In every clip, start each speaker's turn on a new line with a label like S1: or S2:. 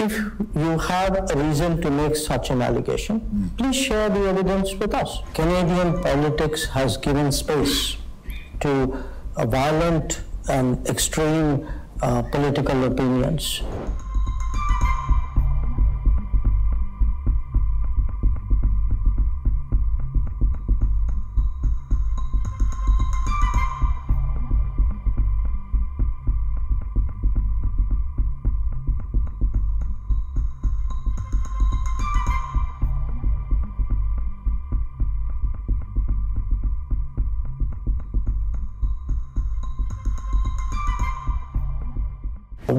S1: if you have a reason to make such an allegation, mm. please share the evidence with us. Canadian politics has given space to violent and extreme uh, political opinions.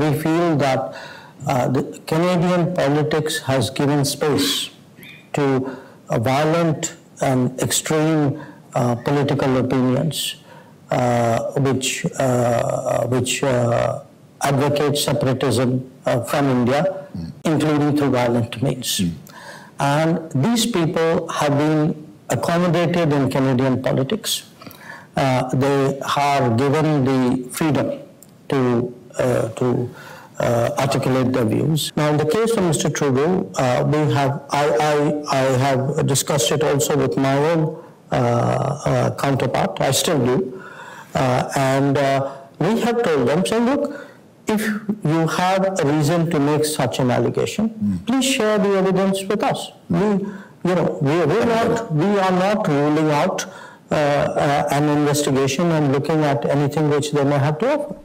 S1: We feel that uh, the Canadian politics has given space to violent and extreme uh, political opinions, uh, which uh, which uh, advocate separatism uh, from India, mm. including through violent means. Mm. And these people have been accommodated in Canadian politics. they are given the freedom to uh, to uh, articulate their views. Now, in the case of Mr. Trudeau, uh, we have I, I, I have discussed it also with my own counterpart. I still do, and we have told them, saying, look, if you have a reason to make such an allegation, mm. please share the evidence with us. We, you know, we, we're not, we are not ruling out uh, uh, an investigation and looking at anything which they may have to offer.